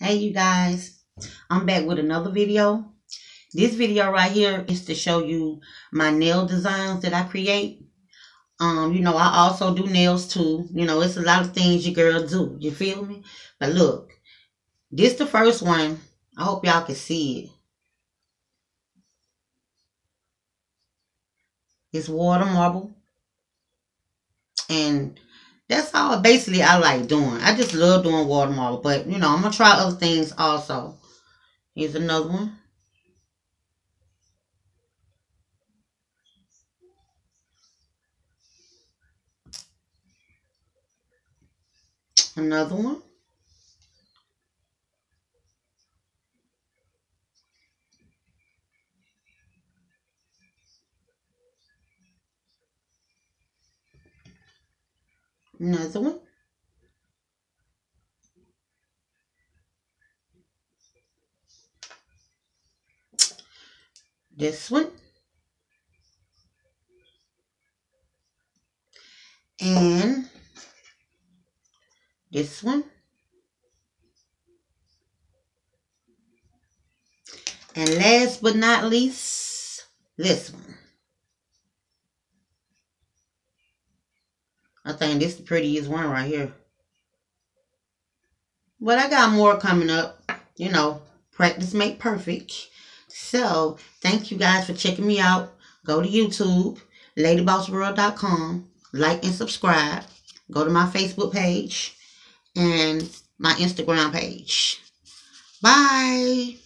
Hey you guys, I'm back with another video. This video right here is to show you my nail designs that I create. Um, you know, I also do nails too. You know, it's a lot of things your girl do. You feel me? But look, this the first one. I hope y'all can see it. It's water marble. And that's all basically I like doing. I just love doing water marble. But, you know, I'm to try other things also. Here's another one. Another one. Another one. This one. And this one. And last but not least, this one. I think this is the prettiest one right here. But I got more coming up. You know, practice make perfect. So, thank you guys for checking me out. Go to YouTube, ladybossworld.com. Like and subscribe. Go to my Facebook page and my Instagram page. Bye.